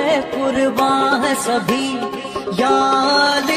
है कुर्बान सभी। याद